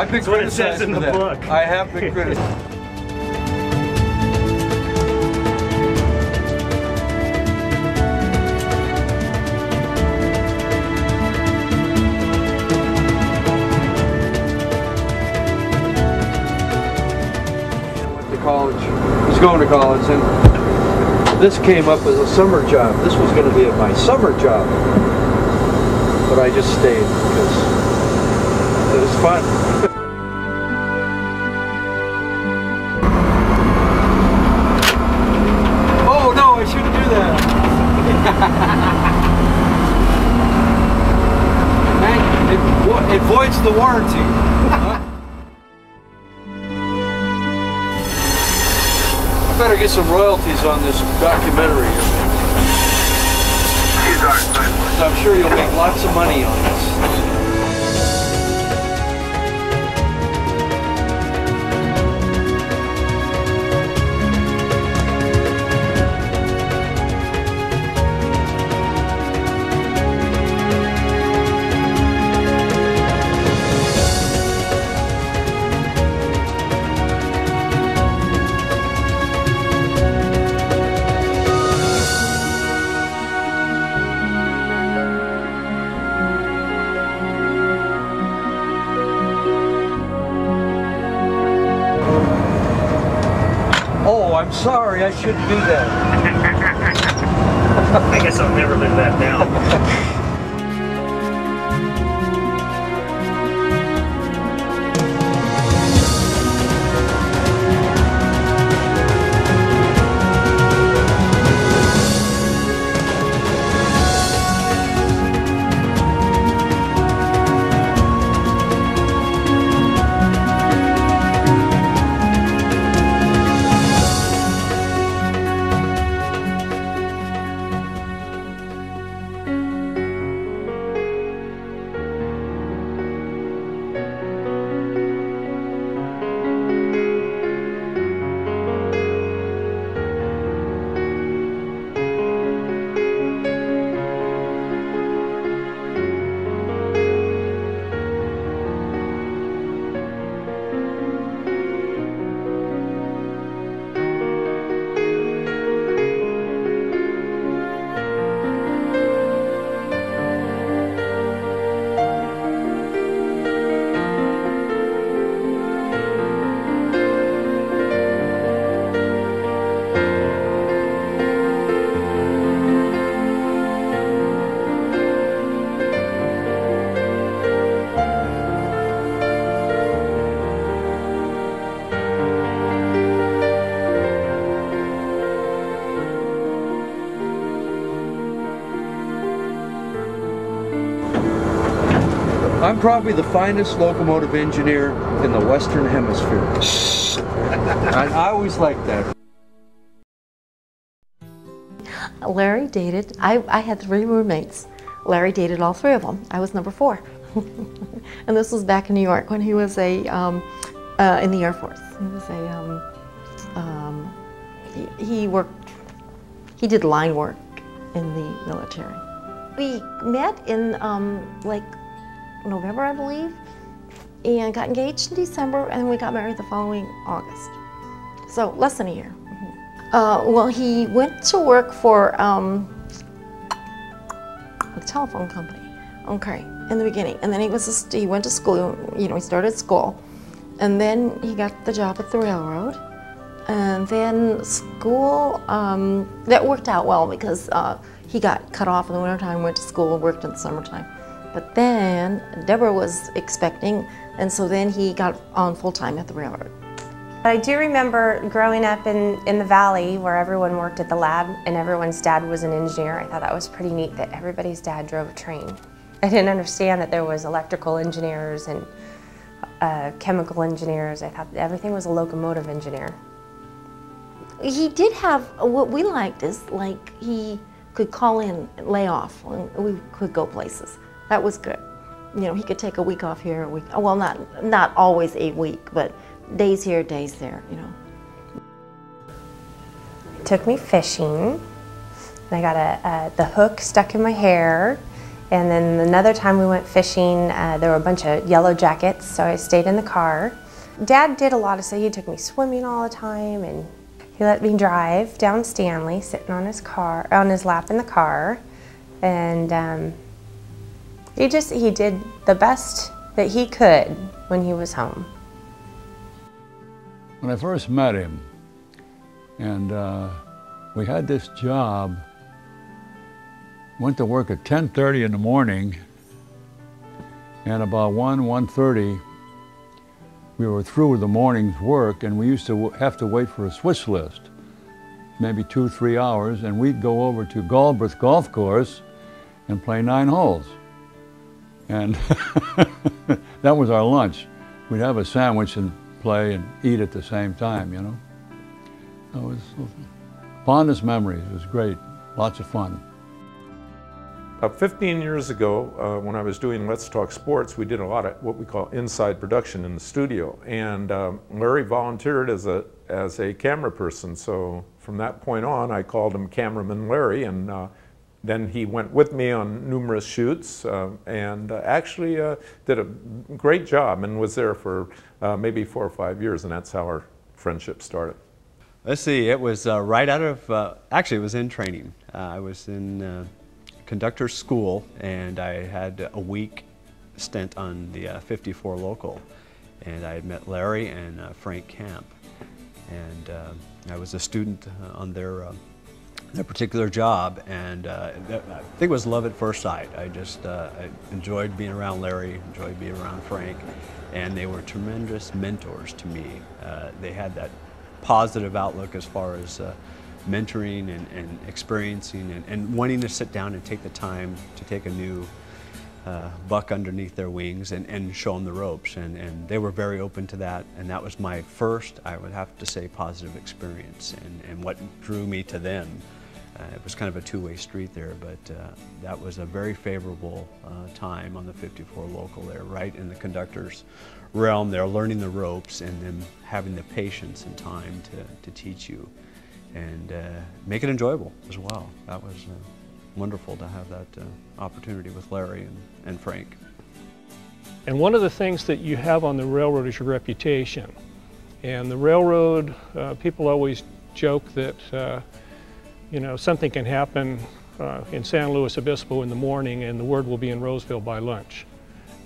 I've been That's what it says criticized in the that. book. I have been criticized. Went to college. He's going to college, and this came up as a summer job. This was going to be my summer job, but I just stayed because it was fun. the warranty. I better get some royalties on this documentary. I'm sure you'll make lots of money on this. I'm sorry, I shouldn't do that. I guess I'll never live that down. I'm probably the finest locomotive engineer in the Western Hemisphere. I, always liked that. Larry dated, I, I had three roommates. Larry dated all three of them. I was number four. and this was back in New York when he was a, um, uh, in the Air Force. He was a, um, um, he, he worked, he did line work in the military. We met in um, like November, I believe, and got engaged in December, and we got married the following August. So less than a year. Uh, well, he went to work for um, a telephone company. Okay, in the beginning, and then he was a, he went to school. You know, he started school, and then he got the job at the railroad, and then school. Um, that worked out well because uh, he got cut off in the wintertime, went to school, worked in the summertime. But then Deborah was expecting, and so then he got on full time at the railroad. I do remember growing up in, in the valley where everyone worked at the lab and everyone's dad was an engineer. I thought that was pretty neat that everybody's dad drove a train. I didn't understand that there was electrical engineers and uh, chemical engineers. I thought everything was a locomotive engineer. He did have, what we liked is like he could call in, lay off, and we could go places. That was good. You know, he could take a week off here, a week, well, not, not always a week, but days here, days there, you know. He Took me fishing. And I got a, a, the hook stuck in my hair And then another time we went fishing, uh, there were a bunch of yellow jackets, so I stayed in the car. Dad did a lot of stuff. He took me swimming all the time, and he let me drive down Stanley, sitting on his car, on his lap in the car, and um, he just he did the best that he could when he was home. When I first met him, and uh, we had this job, went to work at 10.30 in the morning, and about 1, 1.30, we were through with the morning's work, and we used to have to wait for a switch list, maybe two, three hours, and we'd go over to Galbraith Golf Course and play nine holes. And that was our lunch. We'd have a sandwich and play and eat at the same time, you know. It was fondest memories. It was great. Lots of fun. About 15 years ago, uh, when I was doing Let's Talk Sports, we did a lot of what we call inside production in the studio. And um, Larry volunteered as a, as a camera person. So from that point on, I called him Cameraman Larry. And uh, then he went with me on numerous shoots uh, and uh, actually uh, did a great job and was there for uh, maybe four or five years, and that's how our friendship started. Let's see, it was uh, right out of, uh, actually, it was in training. I was in conductor school and I had a week stint on the 54 local. And I had met Larry and Frank Camp. And I was a student on their that particular job, and uh, that, I think it was love at first sight. I just uh, I enjoyed being around Larry, enjoyed being around Frank, and they were tremendous mentors to me. Uh, they had that positive outlook as far as uh, mentoring and, and experiencing and, and, wanting to sit down and take the time to take a new uh, buck underneath their wings and, and show them the ropes. And, and they were very open to that. And that was my first, I would have to say, positive experience and, and what drew me to them. Uh, it was kind of a two-way street there, but uh, that was a very favorable uh, time on the 54 local there, right in the conductor's realm there, learning the ropes and then having the patience and time to, to teach you and uh, make it enjoyable as well. That was uh, wonderful to have that uh, opportunity with Larry and, and Frank. And one of the things that you have on the railroad is your reputation. And the railroad, people always joke that you know, something can happen uh, in San Luis Obispo in the morning and the word will be in Roseville by lunch.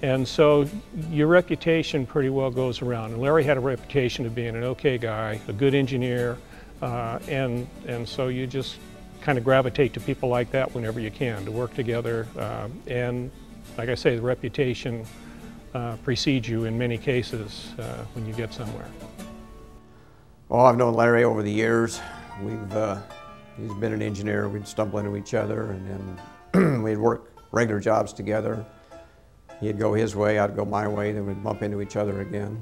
And so your reputation pretty well goes around. And Larry had a reputation of being an okay guy, a good engineer, uh, and, and so you just kind of gravitate to people like that whenever you can to work together. Uh, and like I say, the reputation uh, precedes you in many cases uh, when you get somewhere. Well, I've known Larry over the years. We've uh, He's been an engineer. We'd stumble into each other and then we'd work regular jobs together. He'd go his way, I'd go my way, then we'd bump into each other again.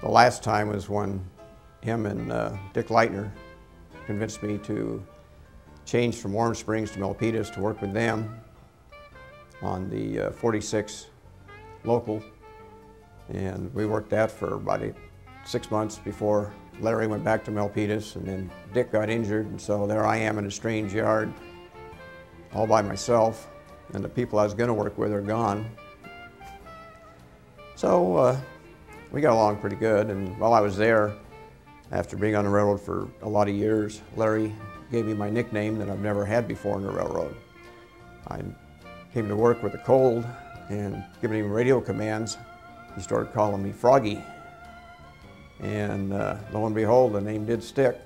The last time was when him and uh, Dick Leitner convinced me to change from Warm Springs to Milpitas to work with them on the uh, 46 local. And we worked that for about eight, six months before Larry went back to Milpitas, and then Dick got injured, and so there I am in a strange yard, all by myself, and the people I was going to work with are gone. So uh, we got along pretty good, and while I was there, after being on the railroad for a lot of years, Larry gave me my nickname that I've never had before on the railroad. I came to work with a cold, and giving him radio commands, he started calling me Froggy. And uh, lo and behold, the name did stick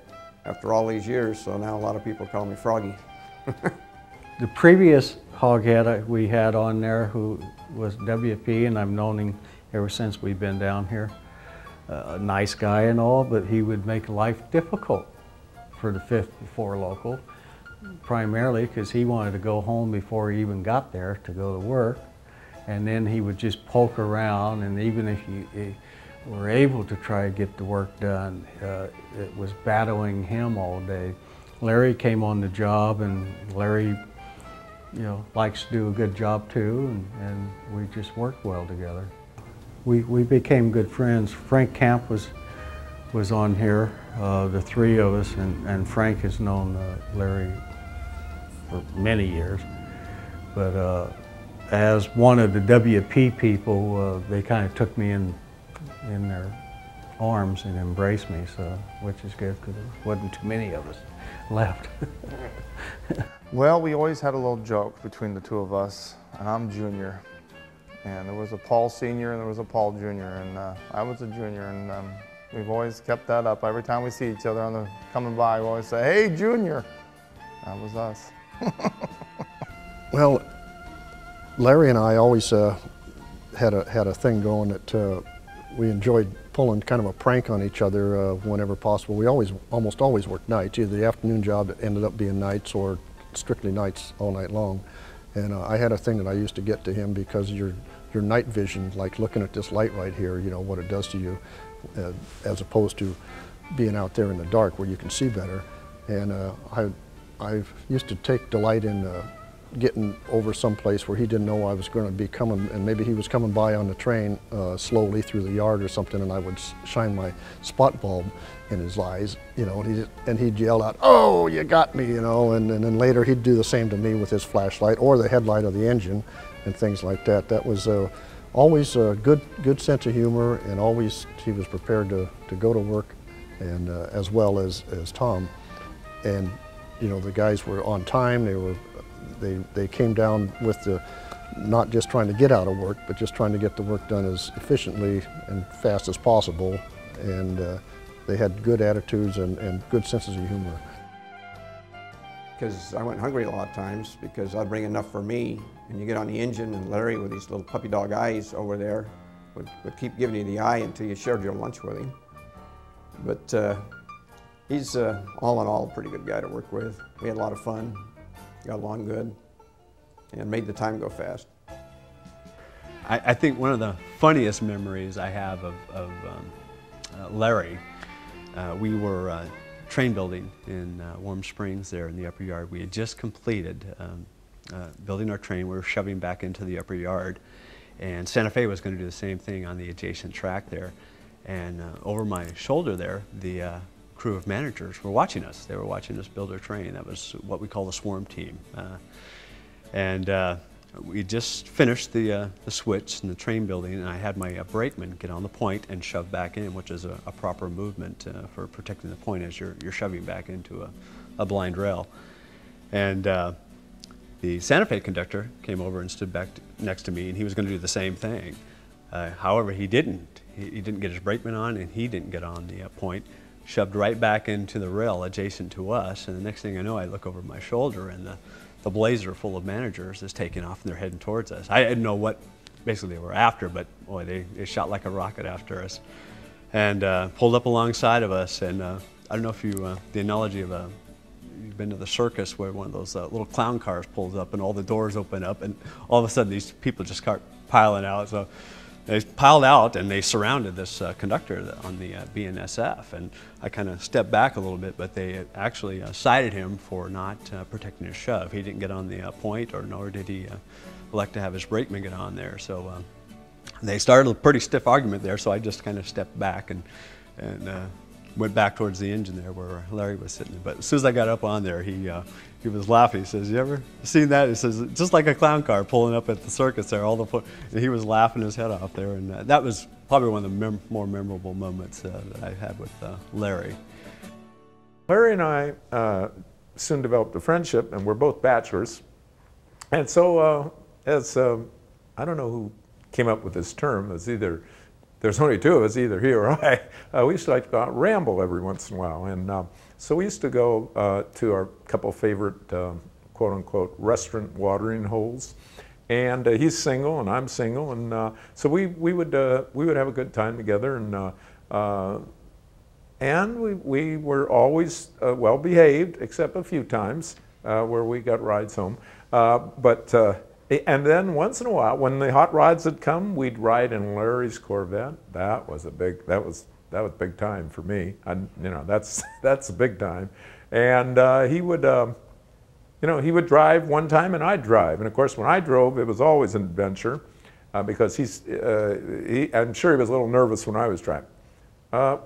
after all these years, so now a lot of people call me Froggy. the previous hoghead we had on there who was WP, and I've known him ever since we've been down here. Uh, a nice guy and all, but he would make life difficult for the fifth 54 local, primarily because he wanted to go home before he even got there to go to work. And then he would just poke around, and even if you, were able to try to get the work done. Uh, it was battling him all day. Larry came on the job and Larry, you know, likes to do a good job too and, and we just worked well together. We, we became good friends. Frank Camp was, was on here, uh, the three of us, and, and Frank has known uh, Larry for many years. But uh, as one of the WP people, uh, they kind of took me in, in their arms and embraced me, so, which is good because there wasn't too many of us left. well, we always had a little joke between the two of us, and I'm junior. And there was a Paul senior and there was a Paul junior, and uh, I was a junior, and um, we've always kept that up. Every time we see each other on the coming by, we always say, "Hey, junior." That was us. well, Larry and I always uh, had a had a thing going that uh, we enjoyed pulling kind of a prank on each other uh, whenever possible. We always, almost always worked nights. Either the afternoon job ended up being nights or strictly nights all night long. And uh, I had a thing that I used to get to him because your your night vision, like looking at this light right here, you know what it does to you, uh, as opposed to being out there in the dark where you can see better. And uh, I I used to take delight in uh, getting over someplace where he didn't know I was going to be coming, and maybe he was coming by on the train uh, slowly through the yard or something, and I would shine my spot bulb in his eyes, you know, and, he, and he'd yell out, oh, you got me, you know, and, and then later he'd do the same to me with his flashlight or the headlight of the engine and things like that. That was uh, always a good, good sense of humor, and always he was prepared to, to go to work, and uh, as well as, as Tom. And you know, the guys were on time, they were they, they came down with the, not just trying to get out of work, but just trying to get the work done as efficiently and fast as possible. And uh, they had good attitudes and, and good senses of humor. Because I went hungry a lot of times because I'd bring enough for me. And you get on the engine and Larry with these little puppy dog eyes over there would, would keep giving you the eye until you shared your lunch with him. But uh, he's uh, all in all a pretty good guy to work with. We had a lot of fun got along good, and made the time go fast. I, I think one of the funniest memories I have of, of um, uh, Larry, uh, we were uh, train building in uh, Warm Springs there in the upper yard. We had just completed um, uh, building our train. We were shoving back into the upper yard. And Santa Fe was going to do the same thing on the adjacent track there. And over my shoulder there, the crew of managers were watching us. They were watching us build our train. That was what we call the swarm team. Uh, and uh, we just finished the, uh, the switch and the train building, and I had my uh, brakeman get on the point and shove back in, which is a, a proper movement uh, for protecting the point as you're, you're shoving back into a, a blind rail. And uh, the Santa Fe conductor came over and stood back next to me, and he was going to do the same thing. however, he didn't. He, he, didn't get his brakeman on, and he didn't get on the point shoved right back into the rail adjacent to us. And the next thing I know, I look over my shoulder and the, the blazer full of managers is taking off and they're heading towards us. I didn't know what basically they were after, but boy, they, they shot like a rocket after us and uh, pulled up alongside of us. And uh, I don't know if you, uh, the analogy of a, you've been to the circus where one of those uh, little clown cars pulls up and all the doors open up and all of a sudden these people just start piling out. So they piled out and they surrounded this uh, conductor on the uh, BNSF. And I kind of stepped back a little bit, but they actually uh, cited him for not uh, protecting his shove. He didn't get on the uh, point, or nor did he uh, elect to have his brakeman get on there. So they started a pretty stiff argument there, so I just kind of stepped back and, and went back towards the engine there where Larry was sitting. But as soon as I got up on there, he he was laughing. He says, "You ever seen that?" He says, "Just like a clown car pulling up at the circus there, all the and he was laughing his head off there, and uh, that was probably one of the mem more memorable moments uh, that I had with uh, Larry. Larry and I uh, soon developed a friendship, and we're both bachelors, and so uh, as um, I don't know who came up with this term, as either there's only two of us, either he or I. Uh, we used to like to go out and ramble every once in a while. And uh, so we used to go uh, to our couple favorite uh, quote unquote restaurant watering holes. And uh, he's single and I'm single. And uh, so we, we, would, we would have a good time together. And, and we, we were always well behaved, except a few times where we got rides home. but and then once in a while, when the hot rods had come, we'd ride in Larry's Corvette. That was a big, that was, that was big time for me. You know, that's, that's a big time. And uh, he would, uh, you know, he would drive one time and I'd drive. And of course, when I drove, it was always an adventure uh, because he's, uh, he, I'm sure he was a little nervous when I was driving. Uh,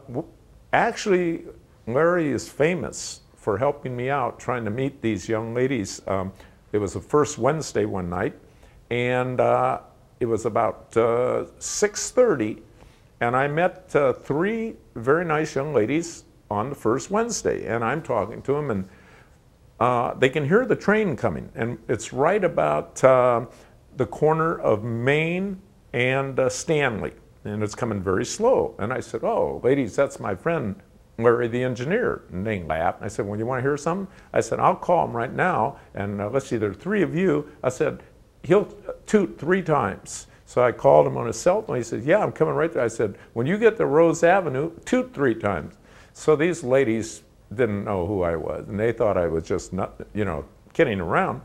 actually, Larry is famous for helping me out trying to meet these young ladies. Um, it was the first Wednesday one night, and uh, it was about uh, 6.30, and I met uh, three very nice young ladies on the first Wednesday, and I'm talking to them, and uh, they can hear the train coming, and it's right about uh, the corner of Main and uh, Stanley, and it's coming very slow. And I said, "Oh, ladies, that's my friend Larry the engineer." They laughed. I said, "Well, you want to hear something?" I said, "I'll call him right now, and uh, let's see, there are three of you." I said, "He'll toot three times." So I called him on his cell phone. He said, "Yeah, I'm coming right there." I said, "When you get to Rose Avenue, toot three times." So these ladies didn't know who I was, and they thought I was just not, you know, kidding around.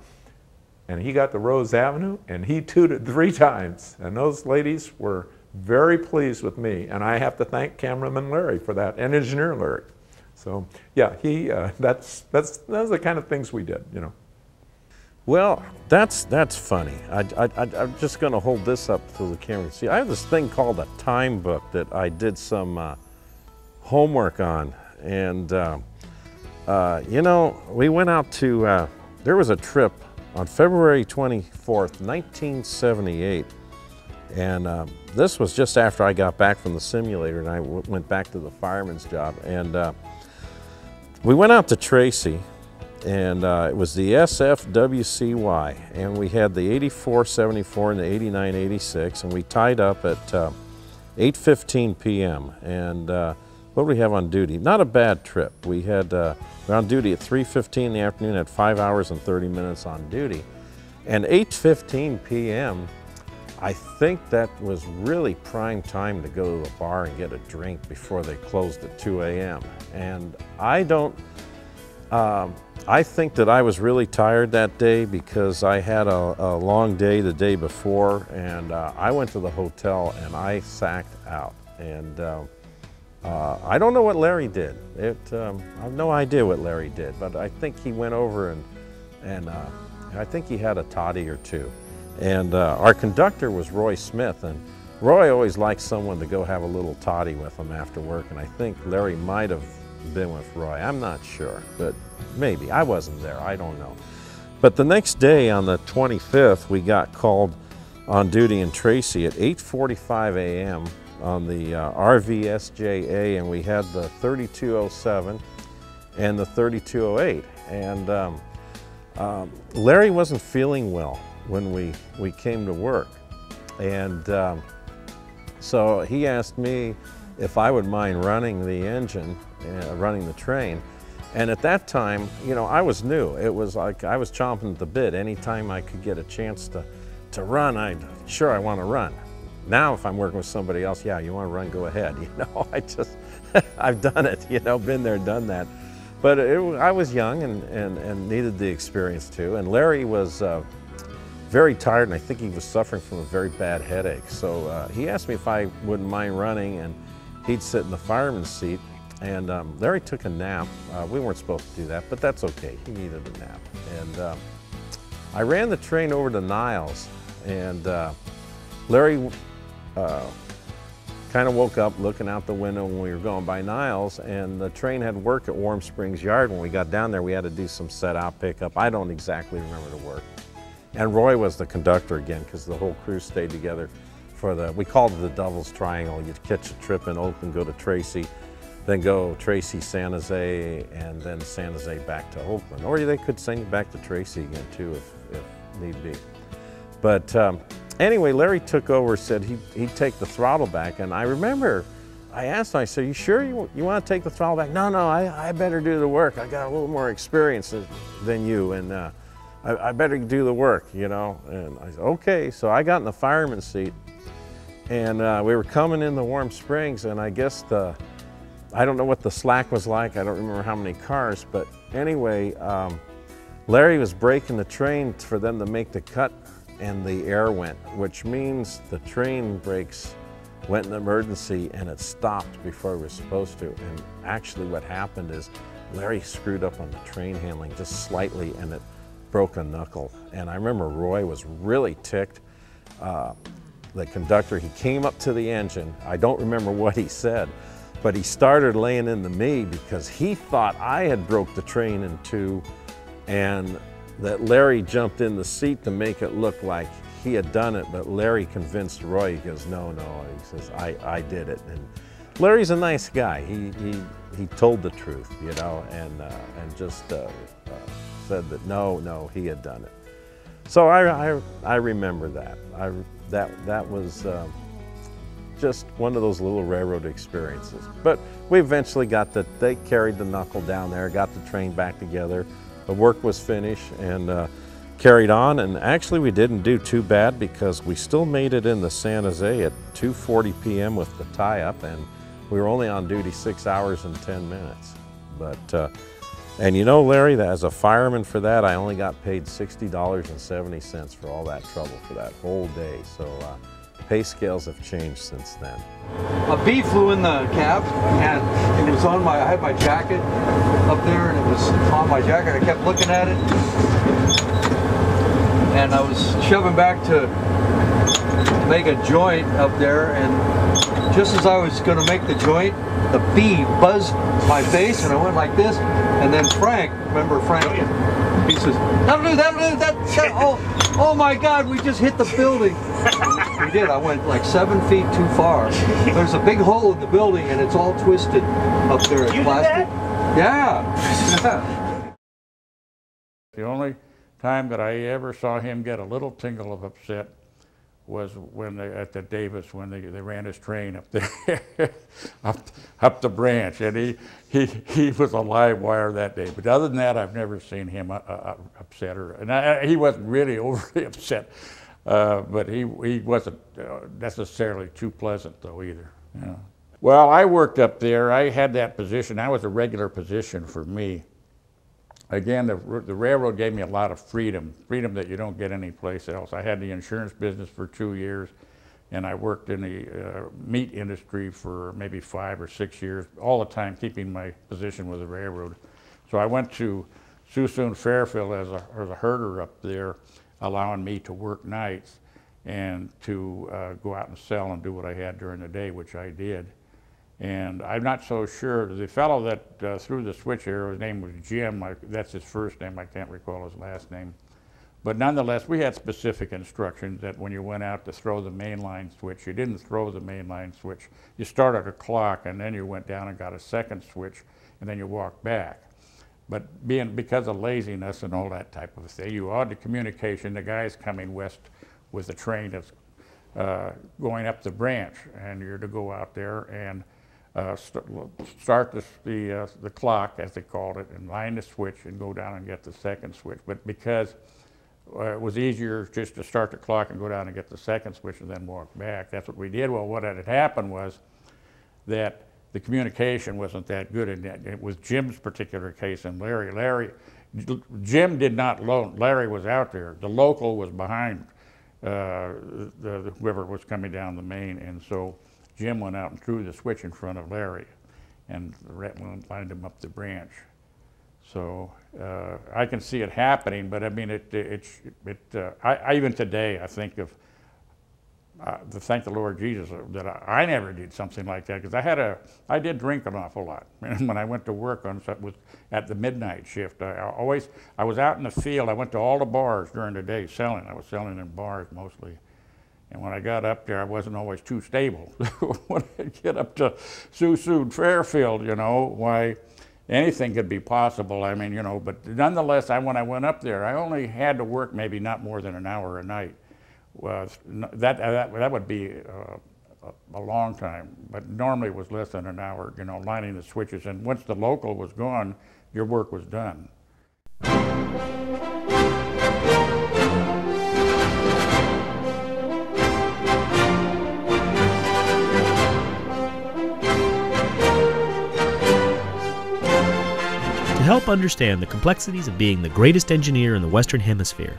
And he got to Rose Avenue, and he tooted three times. And those ladies were very pleased with me, and I have to thank cameraman Larry for that, and engineer Larry. So yeah, he uh, that's that's those are the kind of things we did, you know. Well, that's that's funny. I, I, I'm just going to hold this up to the camera. See, I have this thing called a time book that I did some uh, homework on, and uh, uh, you know, we went out to. Uh, there was a trip on February 24th, 1978, and uh, this was just after I got back from the simulator, and I went back to the fireman's job, and uh, we went out to Tracy and uh, it was the SFWCY, and we had the 8474 and the 8986, and we tied up at uh, 8.15 p.m. And uh, what did we have on duty? Not a bad trip. We had uh, we were on duty at 3.15 in the afternoon, had five hours and 30 minutes on duty. And 8.15 p.m., I think that was really prime time to go to the bar and get a drink before they closed at 2 a.m. And I don't, um, I think that I was really tired that day because I had a, a long day the day before and uh, I went to the hotel and I sacked out. And uh, uh, I don't know what Larry did. It, um, I have no idea what Larry did, but I think he went over and, and uh, I think he had a toddy or two. And uh, our conductor was Roy Smith and Roy always liked someone to go have a little toddy with him after work and I think Larry might have been with Roy. I'm not sure, but maybe. I wasn't there. I don't know. But the next day on the 25th, we got called on duty in Tracy at 8.45 a.m. on the uh, RVSJA, and we had the 3207 and the 3208. And um, um, Larry wasn't feeling well when we, we came to work. And um, so he asked me if I would mind running the engine uh, running the train. And at that time, you know, I was new. It was like I was chomping at the bit. Anytime I could get a chance to, to run, I'd, sure, I want to run. Now, if I'm working with somebody else, yeah, you want to run, go ahead. You know, I just, I've done it, you know, been there, done that. But it, I was young and, and, and needed the experience too. And Larry was uh, very tired, and I think he was suffering from a very bad headache. So uh, he asked me if I wouldn't mind running, and he'd sit in the fireman's seat. And um, Larry took a nap. Uh, we weren't supposed to do that, but that's okay. He needed a nap. And uh, I ran the train over to Niles, and uh, Larry uh, kind of woke up looking out the window when we were going by Niles, and the train had work at Warm Springs Yard. When we got down there, we had to do some set-out pickup. I don't exactly remember the work. And Roy was the conductor again, because the whole crew stayed together for the, we called it the Devil's Triangle. You'd catch a trip in Oakland, go to Tracy, then go Tracy, San Jose, and then San Jose back to Oakland. Or they could send you back to Tracy again too if, if need be. But um, anyway, Larry took over, said he, he'd take the throttle back. And I remember I asked him, I said, you sure you, you want to take the throttle back? No, no, I, I better do the work. I got a little more experience than you. And uh, I, I better do the work, you know. And I said, okay. So I got in the fireman's seat and uh, we were coming in the Warm Springs and I guess the, I don't know what the slack was like. I don't remember how many cars, but anyway, um, Larry was braking the train for them to make the cut and the air went, which means the train brakes went in emergency and it stopped before it was supposed to. And actually what happened is Larry screwed up on the train handling just slightly and it broke a knuckle. And I remember Roy was really ticked. Uh, the conductor, he came up to the engine. I don't remember what he said, but he started laying into me because he thought I had broke the train in two and that Larry jumped in the seat to make it look like he had done it, but Larry convinced Roy. He goes, no, no. He says, I, I did it. And Larry's a nice guy. He, he, he told the truth, you know, and, uh, and just uh, uh, said that no, no, he had done it. So I, I, I remember that. I, that, that was um, just one of those little railroad experiences. But we eventually got the, they carried the knuckle down there, got the train back together. The work was finished and uh, carried on. And actually we didn't do too bad because we still made it in the San Jose at 2.40 p.m. with the tie-up and we were only on duty six hours and 10 minutes. But, uh, and you know, Larry, that as a fireman for that, I only got paid $60.70 for all that trouble for that whole day. So uh, pay scales have changed since then. A bee flew in the cab and it was on my, I had my jacket up there and it was on my jacket. I kept looking at it and I was shoving back to make a joint up there and just as I was going to make the joint, the bee buzzed my face and I went like this and then Frank, remember Frank, oh, he says, that'll do, that'll do, that, that oh, oh my God, we just hit the building. we did, I went like seven feet too far. There's a big hole in the building and it's all twisted up there. You did plastic. Yeah. yeah. The only time that I ever saw him get a little tingle of upset was when they, at the Davis, when they, they ran his train up there, up, up the branch. And he, he, he was a live wire that day. But other than that, I've never seen him uh, uh, upset. Or, and I, he wasn't really overly upset. Uh, but he, he wasn't uh, necessarily too pleasant, though, either. Well, I worked up there. I had that position. That was a regular position for me again, the, the railroad gave me a lot of freedom, freedom that you don't get anyplace else. I had the insurance business for two years, and I worked in the uh, meat industry for maybe five or six years, all the time keeping my position with the railroad. So I went to Suisun Fairfield as a, as a herder up there, allowing me to work nights and to uh, go out and sell and do what I had during the day, which I did. And I'm not so sure. The fellow that uh, threw the switch here, his name was Jim. I, that's his first name. I can't recall his last name. But nonetheless, we had specific instructions that when you went out to throw the mainline switch, you didn't throw the mainline switch. You started a clock, and then you went down and got a second switch, and then you walked back. But being because of laziness and all that type of thing, you odd the communication. The guy's coming west with the train that's uh, going up the branch, and you're to go out there and uh, st start the, the, uh, the clock, as they called it, and line the switch and go down and get the second switch. But because uh, it was easier just to start the clock and go down and get the second switch and then walk back, that's what we did. Well, what had happened was that the communication wasn't that good. And it was Jim's particular case and Larry. Larry, Jim did not loan. Larry was out there. The local was behind uh, the, the whoever was coming down the main, and so Jim went out and threw the switch in front of Larry, and the rat lined him up the branch. So uh, I can see it happening, but I mean, it, it, it, uh, I, I, even today, I think of, uh, to thank the Lord Jesus that I, I never did something like that because I had a, I did drink an awful lot. And when I went to work on with at the midnight shift, I, I always, I was out in the field. I went to all the bars during the day selling. I was selling in bars mostly. And when I got up there, I wasn't always too stable. when I get up to Suisun Fairfield, you know, why anything could be possible. I mean, you know, but nonetheless, I, when I went up there, I only had to work maybe not more than an hour a night. That, that, that would be uh, a, a long time, but normally it was less than an hour, you know, lining the switches. And once the local was gone, your work was done. Help understand the complexities of being the greatest engineer in the Western Hemisphere,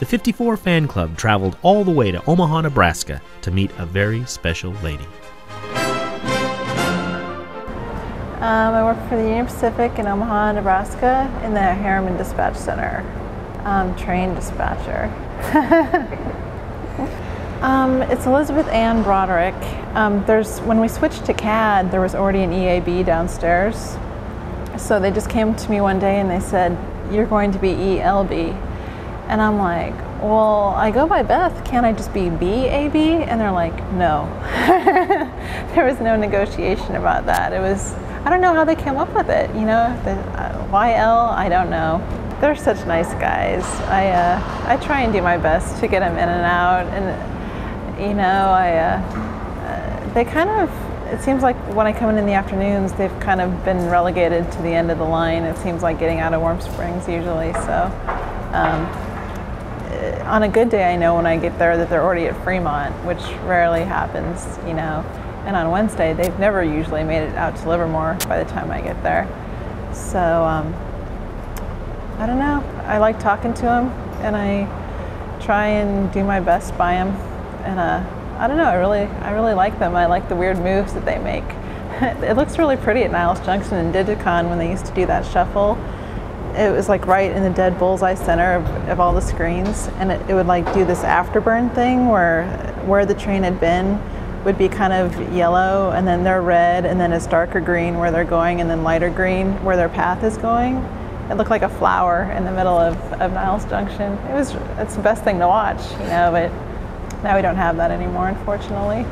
the 54 Fan Club traveled all the way to Omaha, Nebraska to meet a very special lady. Um, I work for the Union Pacific in Omaha, Nebraska in the Harriman Dispatch Center. Um, train dispatcher. um, it's Elizabeth Ann Broaderick. Um, there's, when we switched to CAD, there was already an EAB downstairs. So they just came to me one day and they said, You're going to be ELB. And I'm like, well, I go by Beth. Can't I just be B-A-B? And they're like, no. there was no negotiation about that. It was, I don't know how they came up with it. You know, the uh, YL, I don't know. They're such nice guys. I, uh, I try and do my best to get them in and out. And, you know, I, uh, uh, they kind of, it seems like when I come in in the afternoons, they've kind of been relegated to the end of the line. It seems like getting out of Warm Springs usually. So, um, on a good day, I know when I get there that they're already at Fremont, which rarely happens, you know. And on Wednesday, they've never usually made it out to Livermore by the time I get there. So, um, I don't know. I like talking to them, and I try and do my best by them. And uh, I don't know. I really, I really like them. I like the weird moves that they make. it looks really pretty at Niles Junction and Digicon when they used to do that shuffle it was like right in the dead bullseye center of, of all the screens and it, it, would like do this afterburn thing where where the train had been would be kind of yellow and then they're red and then it's darker green where they're going and then lighter green where their path is going it looked like a flower in the middle of, of Niles Junction it was it's the best thing to watch you know but now we don't have that anymore unfortunately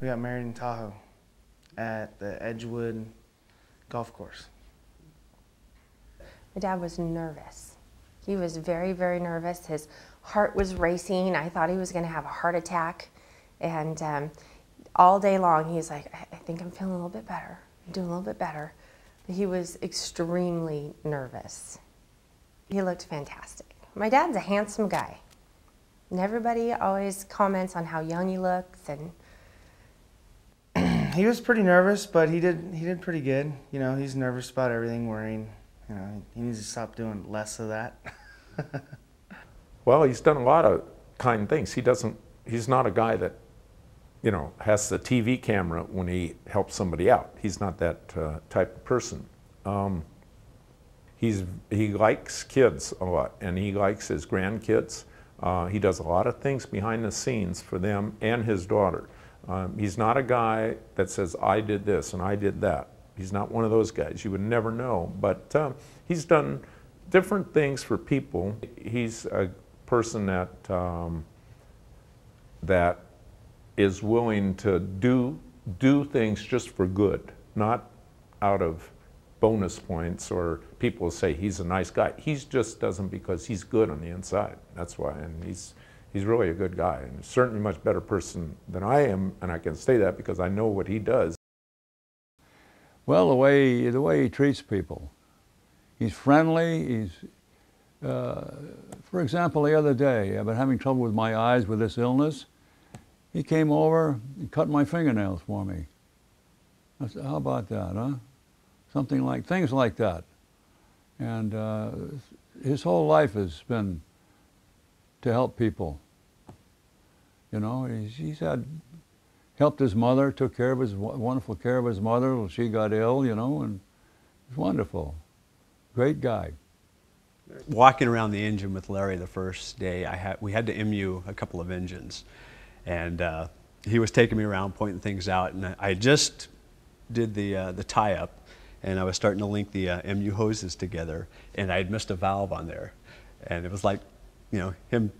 We got married in Tahoe at the Edgewood Golf Course. My dad was nervous. He was very, very nervous. His heart was racing. I thought he was going to have a heart attack. And um, all day long, he's like, I, think I'm feeling a little bit better. I'm doing a little bit better. But he was extremely nervous. He looked fantastic. My dad's a handsome guy. And everybody always comments on how young he looks and he was pretty nervous, but he did he did pretty good. You know, he's nervous about everything, worrying. You know, he needs to stop doing less of that. well, he's done a lot of kind things. He doesn't. He's not a guy that, you know, has the TV camera when he helps somebody out. He's not that uh, type of person. Um, he's he likes kids a lot, and he likes his grandkids. Uh, he does a lot of things behind the scenes for them and his daughter. Um, he's not a guy that says, I did this and I did that. He's not one of those guys. You would never know. But um, he's done different things for people. He's a person that, um, that is willing to do, do things just for good, not out of bonus points or people say he's a nice guy. He just doesn't because he's good on the inside. That's why. And he's, he's really a good guy and certainly much better person than I am, and I can say that because I know what he does. Well, the way, the way he treats people. He's friendly, he's, uh, for example, the other day, I've been having trouble with my eyes with this illness. He came over and cut my fingernails for me. I said, how about that, huh? Something like, things like that. And uh, his whole life has been to help people. You know, he's, he's had helped his mother, took care of his wonderful care of his mother she got ill. You know, and it's wonderful. Great guy. Walking around the engine with Larry the first day, I had we had to MU a couple of engines, and uh, he was taking me around, pointing things out, and I, I just did the uh, the tie up, and I was starting to link the uh, MU hoses together, and I had missed a valve on there, and it was like you know, him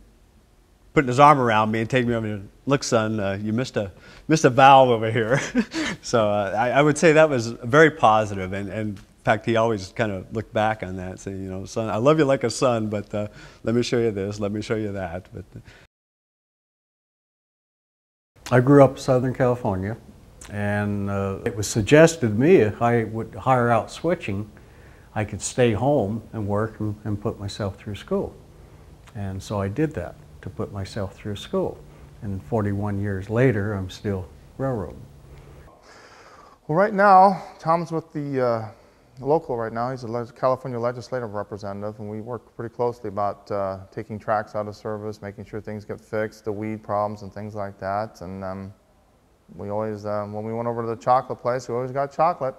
putting his arm around me and taking me over and look, son, uh, you missed a missed a valve over here. so uh, I, I, would say that was very positive, and, and fact, he always kind of looked back on that, saying, you know, son, I love you like a son, but uh, let me show you this, let me show you that. But uh, I grew up in Southern California, and uh, it was suggested to me if I would hire out switching, I could stay home and work and, and put myself through school. And so I did that to put myself through school. And 41 years later, I'm still railroading. Well, right now, Tom's with the uh, local right now. He's a California legislative representative, and we work pretty closely about uh, taking tracks out of service, making sure things get fixed, the weed problems and things like that. And um, we always, uh, when we went over to the chocolate place, we always got chocolate.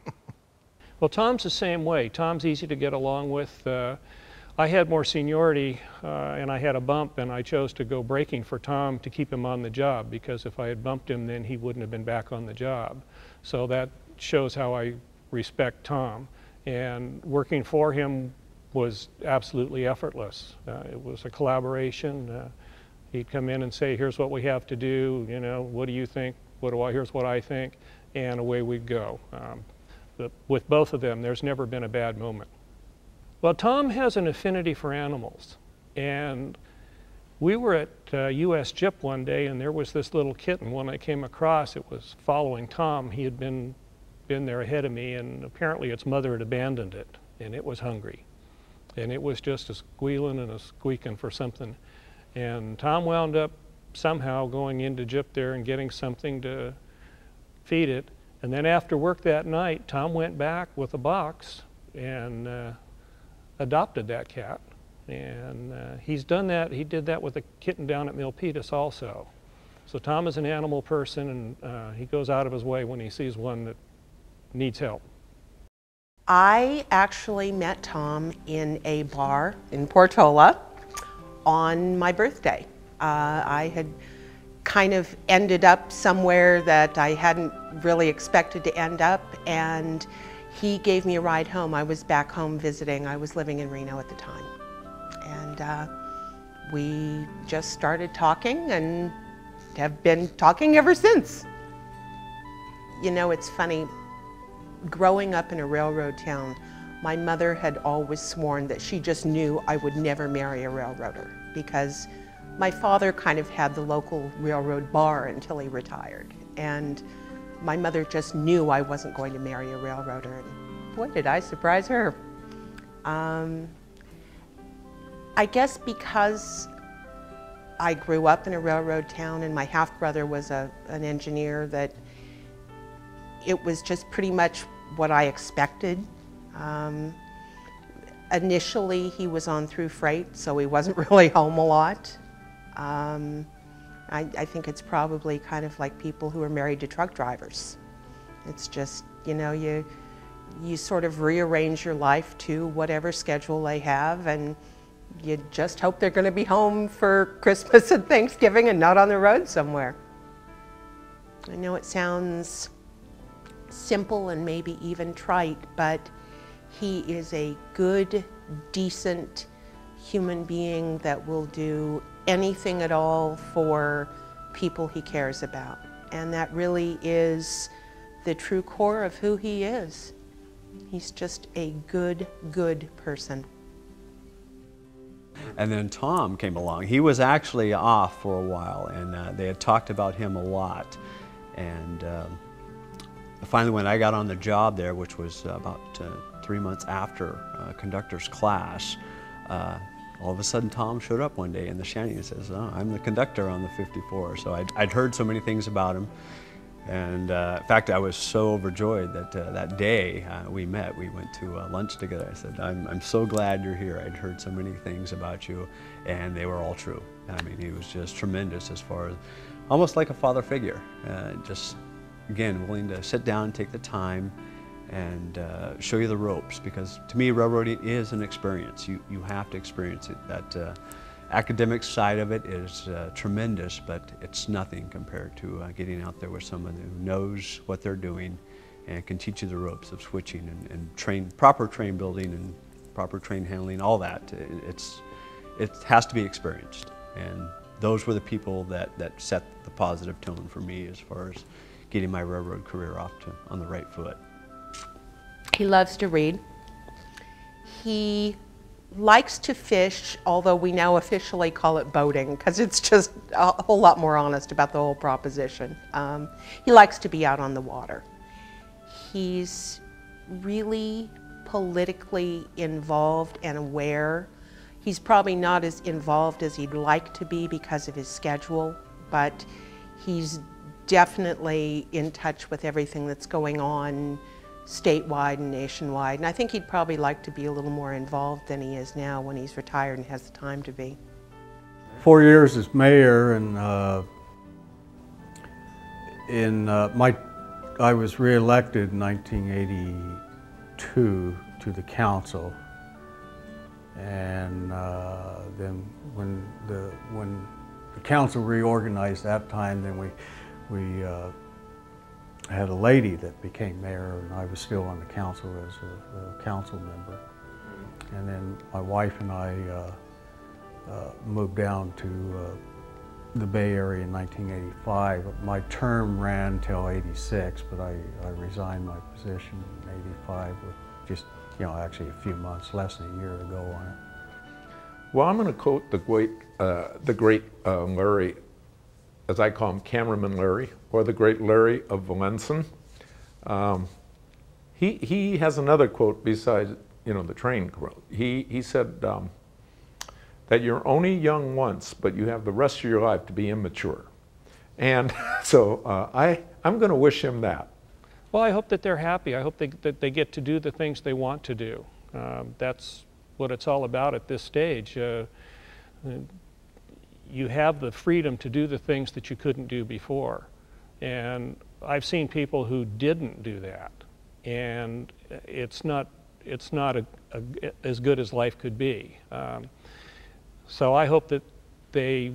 well, Tom's the same way. Tom's easy to get along with. Uh, I had more seniority uh, and I had a bump, and I chose to go braking for Tom to keep him on the job because if I had bumped him, then he wouldn't have been back on the job. So that shows how I respect Tom. And working for him was absolutely effortless. Uh, it was a collaboration. Uh, he'd come in and say, "Here's what we have to do. You know, what do you think? What do I? Here's what I think," and away we'd go. Um, with both of them, there's never been a bad moment. Well, Tom has an affinity for animals, and we were at uh, US JIP one day, and there was this little kitten. When I came across, it was following Tom. He had been been there ahead of me, and apparently its mother had abandoned it, and it was hungry, and it was just a squealing and a squeaking for something. And Tom wound up somehow going into JIP there and getting something to feed it. And then after work that night, Tom went back with a box and uh, adopted that cat. And uh, he's done that, he did that with a kitten down at Milpitas also. So Tom is an animal person and uh, he goes out of his way when he sees one that needs help. I actually met Tom in a bar in Portola on my birthday. Uh, I had kind of ended up somewhere that I hadn't really expected to end up and he gave me a ride home. I was back home visiting. I was living in Reno at the time. And uh, we just started talking and have been talking ever since. You know, it's funny, growing up in a railroad town, my mother had always sworn that she just knew I would never marry a railroader because my father kind of had the local railroad bar until he retired. And my mother just knew I wasn't going to marry a railroader. And boy, did I surprise her. Um, I guess because I grew up in a railroad town and my half brother was a, an engineer, that it was just pretty much what I expected. Um, initially, he was on through freight, so he wasn't really home a lot. Um, I, I, think it's probably kind of like people who are married to truck drivers. It's just, you know, you, you sort of rearrange your life to whatever schedule they have and you just hope they're going to be home for Christmas and Thanksgiving and not on the road somewhere. I know it sounds simple and maybe even trite, but he is a good, decent human being that will do anything at all for people he cares about. And that really is the true core of who he is. He's just a good, good person. And then Tom came along. He was actually off for a while, and uh, they had talked about him a lot. And um, finally, when I got on the job there, which was about uh, three months after uh, conductor's class, uh, all of a sudden Tom showed up one day in the shanty and says, oh, I'm the conductor on the 54. So I'd, I'd heard so many things about him. And uh, in fact, I was so overjoyed that uh, that day uh, we met, we went to uh, lunch together. I said, I'm, I'm so glad you're here. I'd heard so many things about you, and they were all true. I mean, he was just tremendous as far as almost like a father figure. Uh, just, again, willing to sit down, and take the time, and uh, show you the ropes because to me railroading is an experience. You, you have to experience it. That uh, academic side of it is uh, tremendous, but it's nothing compared to uh, getting out there with someone who knows what they're doing and can teach you the ropes of switching and, and train, proper train building and proper train handling, all that. It's, it has to be experienced. And those were the people that, that set the positive tone for me as far as getting my railroad career off to, on the right foot. He loves to read. He likes to fish, although we now officially call it boating because it's just a whole lot more honest about the whole proposition. Um, he likes to be out on the water. He's really politically involved and aware. He's probably not as involved as he'd like to be because of his schedule, but he's definitely in touch with everything that's going on statewide and nationwide. And I think he'd probably like to be a little more involved than he is now when he's retired and has the time to be. Four years as mayor and uh, in uh, my, I was reelected in 1982 to the council. And uh, then when the, when the council reorganized that time, then we, we uh, had a lady that became mayor, and I was still on the council as a, a council member. And then my wife and I uh, uh, moved down to uh, the Bay Area in 1985. My term ran till 86, but I, I resigned my position in 85 with just, you know, actually a few months, less than a year to go on it. Well, I'm going to quote the great, uh, the great uh, Larry, as I call him, cameraman Larry, or the great Larry of Valenzin. Um, he, he has another quote besides, you know, the train quote. He, he said um, that you're only young once, but you have the rest of your life to be immature. And so uh, I, I'm going to wish him that. Well, I hope that they're happy. I hope they, that they get to do the things they want to do. Um, that's what it's all about at this stage. Uh, you have the freedom to do the things that you couldn't do before. And I've seen people who didn't do that. And it's not, it's not a, a, as good as life could be. Um, so I hope that they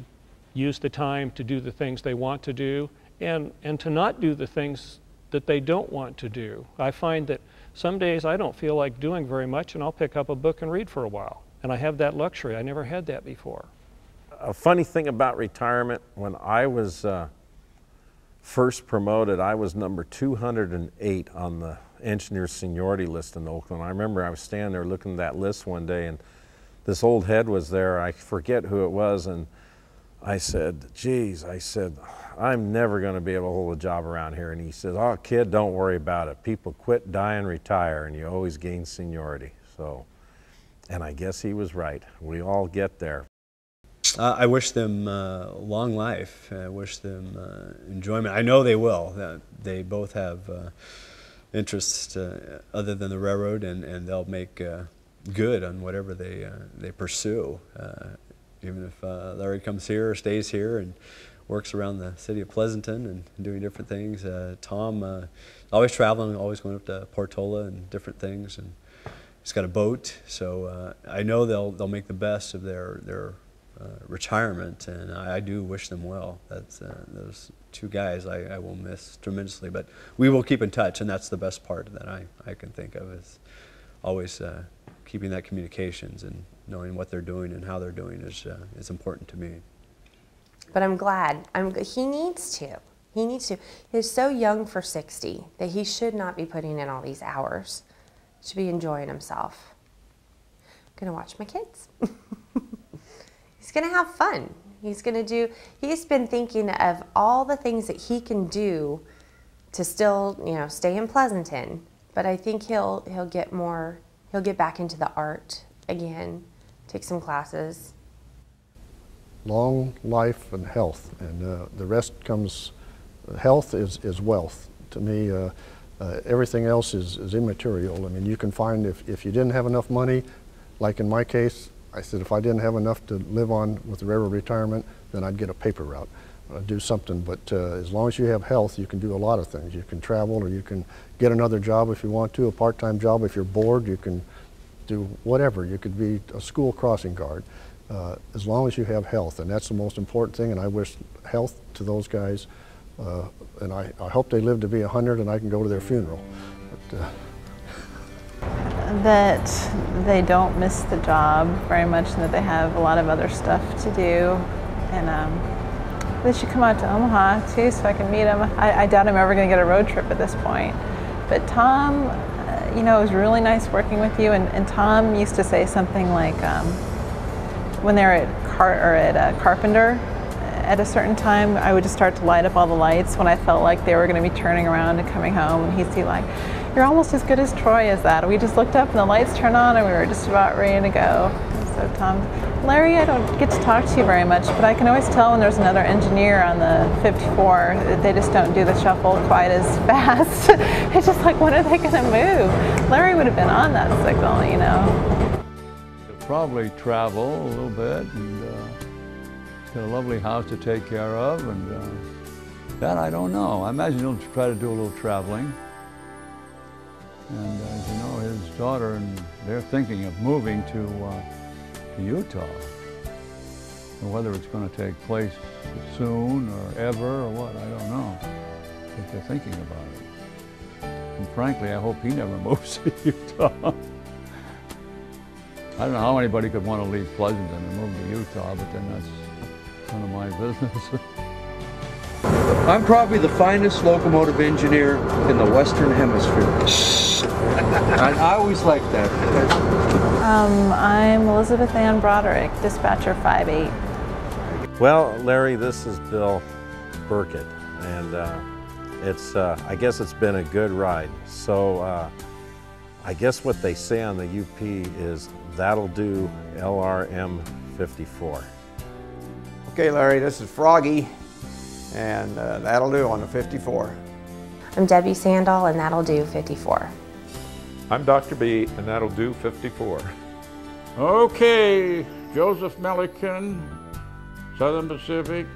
use the time to do the things they want to do and, and to not do the things that they don't want to do. I find that some days I don't feel like doing very much and I'll pick up a book and read for a while. And I have that luxury. I never had that before. A funny thing about retirement, when I was uh, first promoted, I was number 208 on the engineer seniority list in Oakland. I remember I was standing there looking at that list one day and this old head was there. I forget who it was. And I said, geez, I said, I'm never going to be able to hold a job around here. And he says, oh, kid, don't worry about it. People quit, die, and retire, and you always gain seniority. So, and I guess he was right. We all get there. Uh, I wish them uh, long life. I wish them uh, enjoyment. I know they will. they both have uh, interests uh, other than the railroad, and, and they'll make uh, good on whatever they they pursue. even if Larry comes here or stays here and works around the city of Pleasanton and doing different things. Tom always traveling, always going up to Portola and different things, and he's got a boat. So I know they'll they'll make the best of their their uh, retirement, and I, I, do wish them well. That's uh, those two guys I, I, will miss tremendously, but we will keep in touch, and that's the best part that I, I can think of is always uh, keeping that communications and knowing what they're doing and how they're doing is uh, is important to me. But I'm glad. I'm. He needs to. He needs to. He's so young for 60 that he should not be putting in all these hours. Should be enjoying himself. I'm gonna watch my kids. he's going to have fun. He's going to do, he's been thinking of all the things that he can do to still, you know, stay in Pleasanton. But I think he'll, he'll get more, he'll get back into the art again, take some classes. Long life and health, and uh, the rest comes, health is, is wealth. To me, uh, uh, everything else is, is immaterial. I mean, you can find if, if you didn't have enough money, like in my case, I said if I didn't have enough to live on with the railroad retirement, then I'd get a paper route, uh, do something. But uh, as long as you have health, you can do a lot of things. You can travel or you can get another job if you want to, a part-time job if you're bored. You can do whatever. You could be a school crossing guard. Uh, as long as you have health, and that's the most important thing, and I wish health to those guys, uh, and I, I hope they live to be 100 and I can go to their funeral. But, uh, that they don't miss the job very much and that they have a lot of other stuff to do. And um, they should come out to Omaha too so I can meet them. I, I doubt I'm ever going to get a road trip at this point. But Tom, uh, you know, it was really nice working with you. And, and Tom used to say something like, um, when they were at, Car or at uh, Carpenter, at a certain time, I would just start to light up all the lights when I felt like they were going to be turning around and coming home. And he'd see like, you're almost as good as Troy as that. We just looked up and the lights turned on and we were just about ready to go. So Tom, Larry, I don't get to talk to you very much, but I can always tell when there's another engineer on the 54 they just don't do the shuffle quite as fast. it's just like, when are they going to move? Larry would have been on that signal, you know. He'll probably travel a little bit and uh, got a lovely house to take care of and uh, that I don't know. I imagine he'll try to do a little traveling. And uh, as you know, his daughter and they're thinking of moving to uh, to Utah. And whether it's going to take place soon or ever or what, I don't know. If they're thinking about it. And frankly, I hope he never moves to Utah. I don't know how anybody could want to leave Pleasanton and move to Utah, but then that's none of my business. I'm probably the finest locomotive engineer in the Western Hemisphere. I, I always like that. Um, I'm Elizabeth Ann Broaderick, dispatcher 5-8. Well, Larry, this is Bill Burkett, and uh, it's, uh, I guess it's been a good ride. So uh, I guess what they say on the UP is, that'll do LRM 54. Okay, Larry, this is Froggy, and uh, that'll do on the 54. I'm Debbie Sandall, and that'll do 54. I'm Dr. B, and that'll do 54. Okay, Joseph Milliken, Southern Pacific,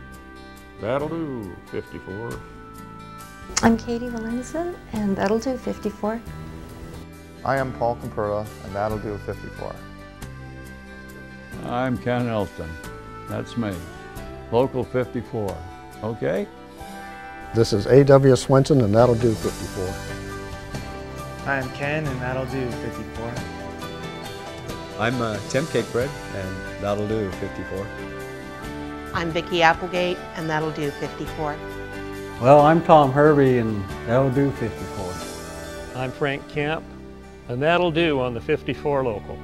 that'll do 54. I'm Katie Valenza, and that'll do 54. I am Paul Camperla, and that'll do 54. I'm Ken Elston. That's me. Local 54. Okay? This is A.W. Swenson, and that'll do 54. Hi, I'm Ken, and that'll do 54. I'm uh, Tim Cakebread, and that'll do 54. I'm Vicki Applegate, and that'll do 54. Well, I'm Tom Hervey, and that'll do 54. I'm Frank Camp, and that'll do on the 54 local.